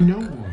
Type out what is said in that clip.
No